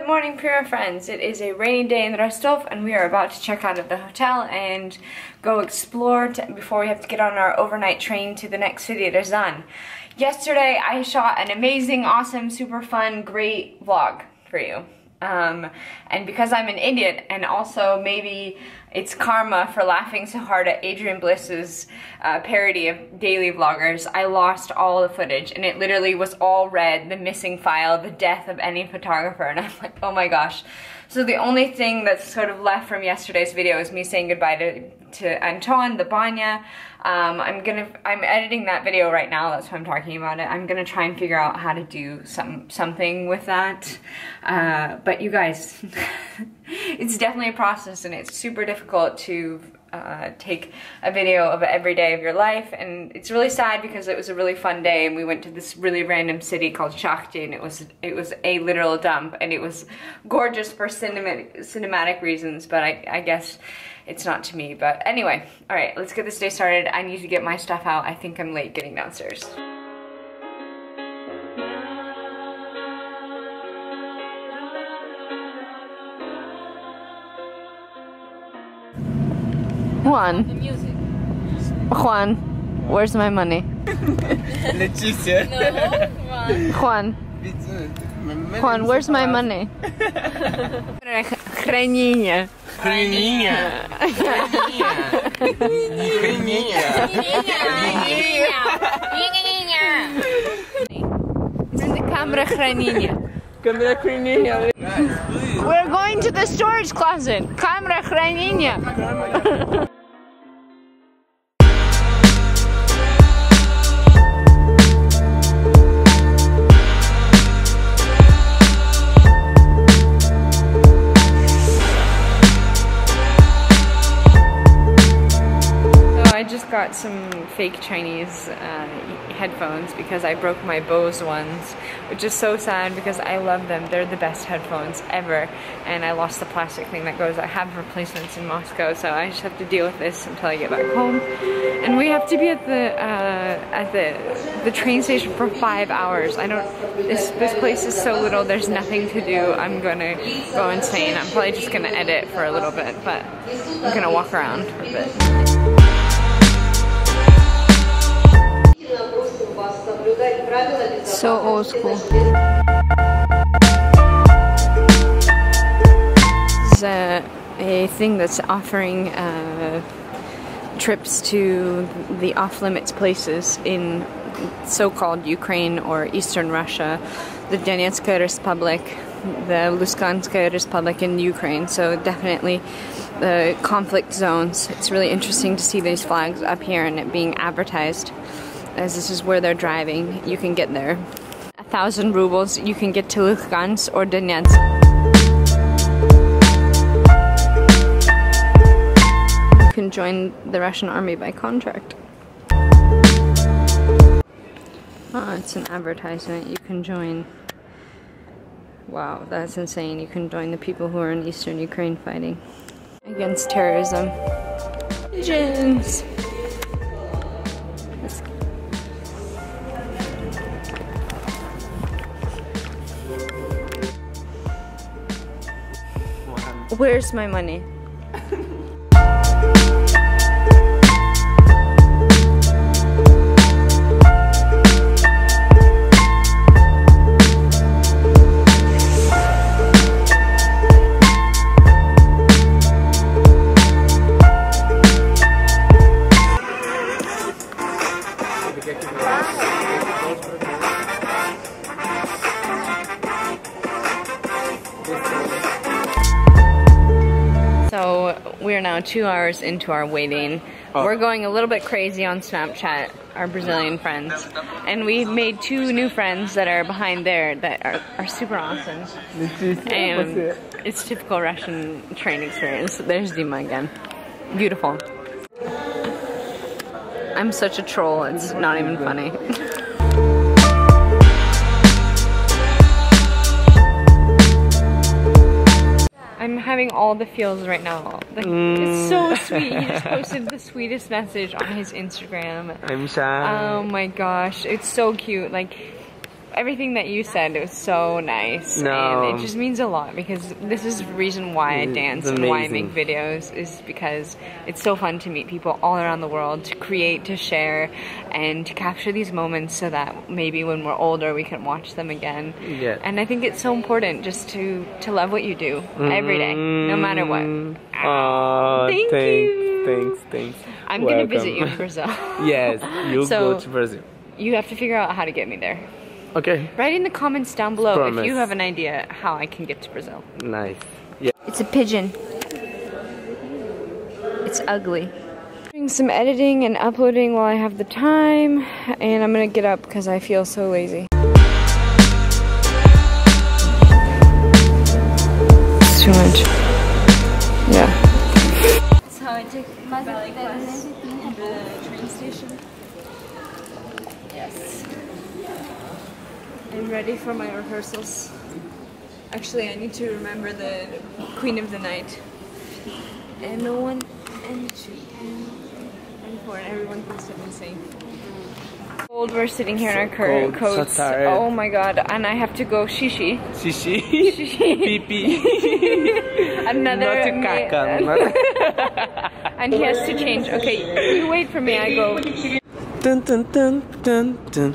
Good morning, Pura friends. It is a rainy day in Rostov, and we are about to check out of the hotel and go explore before we have to get on our overnight train to the next city, Ryazan. Yesterday, I shot an amazing, awesome, super fun, great vlog for you. Um, and because I'm an idiot, and also maybe it's karma for laughing so hard at Adrian Bliss's uh, parody of daily vloggers, I lost all the footage, and it literally was all red, the missing file, the death of any photographer, and I'm like, oh my gosh. So the only thing that's sort of left from yesterday's video is me saying goodbye to, to Anton, the banya. Um, I'm gonna, I'm editing that video right now, that's why I'm talking about it. I'm gonna try and figure out how to do some something with that. Uh, but you guys, it's definitely a process and it's super difficult to uh, take a video of every day of your life and it's really sad because it was a really fun day and we went to this really random city called Shakhty and it was it was a literal dump and it was gorgeous for cinematic, cinematic reasons but I, I guess it's not to me but anyway all right let's get this day started I need to get my stuff out I think I'm late getting downstairs Juan. Juan, where's my money? Leticia. Juan. Juan, where's my money? Хранение. Хрениня. Хрениня. It's in the camera хранение. Камера хрениня. We're going to the storage closet. Камера хранения. I just got some fake Chinese uh, headphones because I broke my Bose ones, which is so sad because I love them. They're the best headphones ever, and I lost the plastic thing that goes. I have replacements in Moscow, so I just have to deal with this until I get back home. And we have to be at the uh, at the the train station for five hours. I don't. This this place is so little. There's nothing to do. I'm gonna go insane. I'm probably just gonna edit for a little bit, but I'm gonna walk around for a bit. So old school. It's a, a thing that's offering uh, trips to the off-limits places in so-called Ukraine or Eastern Russia, the Donetsk Republic, the Lugansk Republic in Ukraine. So definitely the conflict zones. It's really interesting to see these flags up here and it being advertised as this is where they're driving. You can get there. A thousand rubles, you can get to Lugansk or Donetsk. You can join the Russian army by contract. Oh, it's an advertisement. You can join. Wow, that's insane. You can join the people who are in eastern Ukraine fighting against terrorism. Pigeons! Where's my money? We're now two hours into our waiting. Oh. We're going a little bit crazy on Snapchat, our Brazilian friends. And we made two new friends that are behind there that are, are super awesome. And it's typical Russian train experience. There's Dima again. Beautiful. I'm such a troll, it's not even funny. having all the feels right now. Like, It's so mm. sweet. He just posted the sweetest message on his Instagram. I'm sad. Oh my gosh, it's so cute. Like, everything that you said it was so nice No. and it just means a lot because this is the reason why I dance and why I make videos is because it's so fun to meet people all around the world to create to share and to capture these moments so that maybe when we're older we can watch them again Yeah. and I think it's so important just to to love what you do every day no matter what Oh, Thank thanks, you. thanks, thanks. I'm gonna visit you in Brazil yes, you So- go to Brazil. you have to figure out how to get me there Okay, write in the comments down below if you have an idea how I can get to Brazil nice. Yeah. It's a pigeon. It's ugly. Doing some editing and uploading while I have the time, and I'm gonna get up because I feel so lazy. It's too much. Yeah. That's how I took my ballet class at the train station. Yes. I'm ready for my rehearsals. Actually, I need to remember the Queen of the Night. And no one, and two, and four, and everyone thinks I'm insane. Cold, we're sitting here in our cold, so coats. tired. oh my god, and I have to go shishi. Xixi. Pee pee. Another Not caca. and he has to change. Okay, you wait for me, I go. Dun dun dun dun dun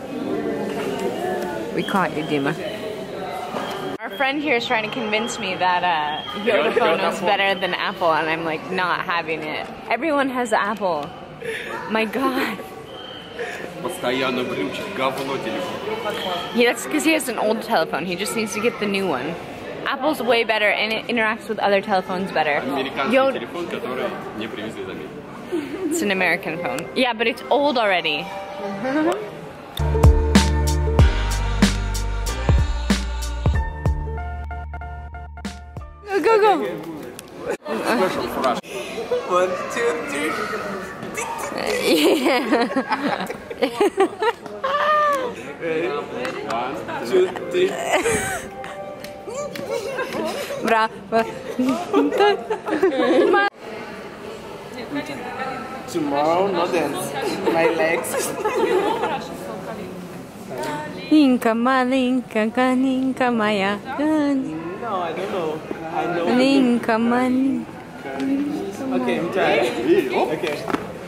We caught you, Dima. Our friend here is trying to convince me that uh, Vodafone is better than Apple, and I'm like not having it. Everyone has Apple. My God. Постоянно глючит, говно телефон. Yeah, that's because he has an old telephone. He just needs to get the new one. Apple's way better and it interacts with other telephones better. Американский Yo, телефон, который не привезли за Америку. it's an American phone. Yeah, but it's old already. One, Two, three. Bravo. Tomorrow, no dance. My legs. Inka malinka kaninka maya. No, I don't know. I know. Ninka man. Okay, I'm trying. Okay.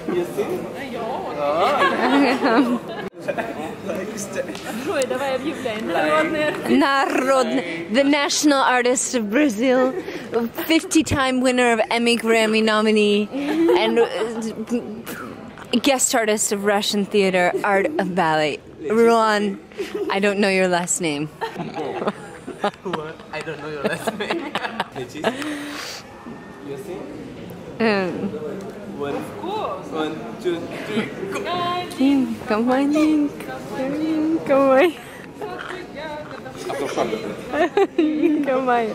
You see? Narod, the national artist of Brazil, 50 time winner of Emmy Grammy nominee, and uh, guest artist of Russian theater, art of ballet. Ruan, I don't know your last name. I don't know your last name. You see? One, of course. One, two, three, go. King, come on, King. Come on. come on. come on.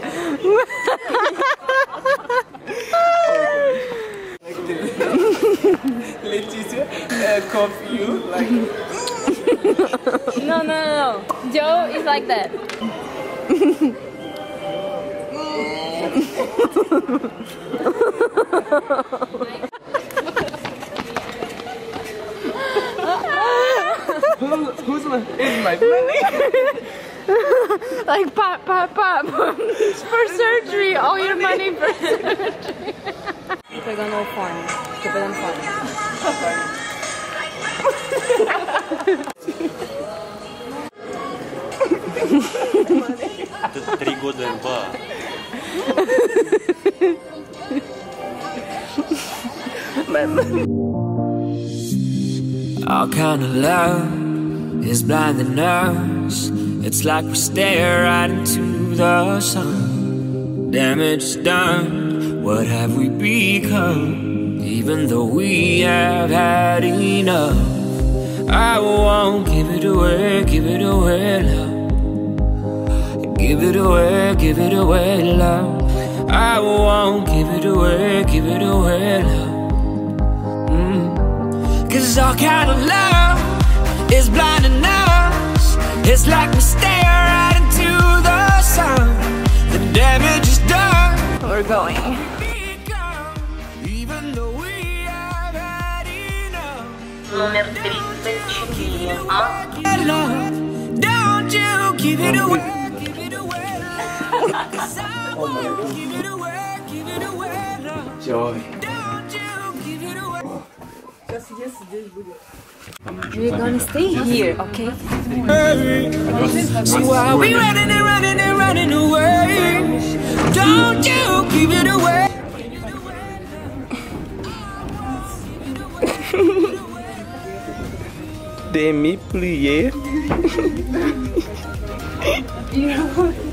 Leticia, uh, cough you like. no, no, no, no. Joe is like that. Who's is my money? like pop, pop, pop. for surgery. All money. your money for surgery. Pegando o fone. Tô pegando Three good de ba. All kind of love is blinding us. It's like we stare right into the sun. Damage done. What have we become? Even though we have had enough, I won't give it away, give it away, love. Give it away, give it away, love. I won't give it away, give it away, love. Mm. Cause all kind of love is blinding us. It's like we stare right into the sun. The damage is done. We're going. Even though we have had enough. Номер 34. А? Love, don't you give it away. Give it away, love. 'Cause I won't give it away, give it away, love. Joy. We're gonna stay here, okay? So why we running and running and running away? Don't you give it away. Demi plié.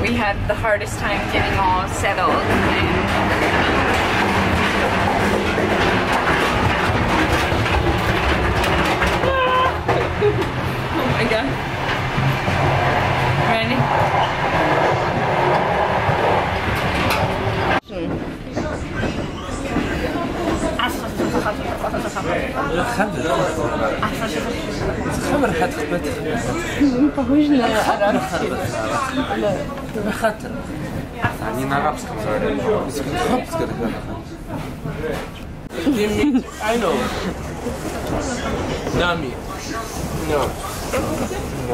we had the hardest time getting all settled and um, Oh my god. Ready? Они на арабском говорят. I know. Dami. No.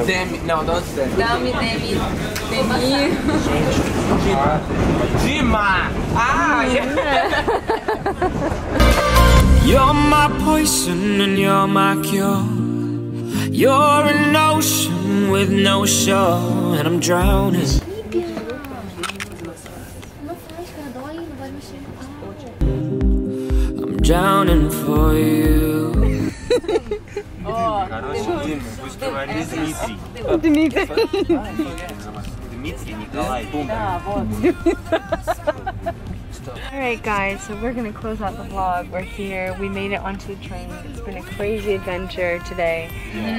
Demi. No, don't say. Dami, Demi, Demi. Dima. Ah, yeah. You're my poison and you're my cure. You're an ocean with no shore, and I'm drowning. drowning for you. Короче, пусть говорит Дмитрий. Дмитрий Николай. Alright guys, so we're gonna close out the vlog. We're here, we made it onto the train. It's been a crazy adventure today.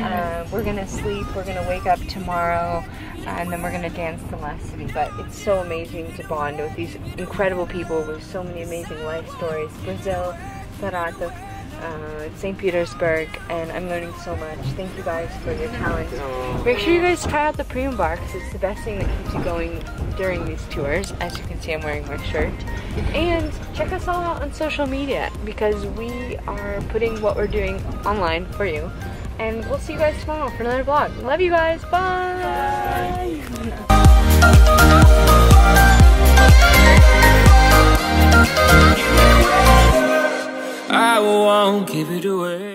Uh, we're gonna sleep, we're gonna wake up tomorrow, and then we're gonna dance the last city. But it's so amazing to bond with these incredible people with so many amazing life stories. Brazil, Saratov, uh, St. Petersburg, and I'm learning so much. Thank you guys for your talent. Make sure you guys try out the Prima Bar because it's the best thing that keeps you going during these tours. As you can see, I'm wearing my shirt. And check us all out on social media because we are putting what we're doing online for you. And we'll see you guys tomorrow for another vlog. Love you guys. Bye. I won't give it away.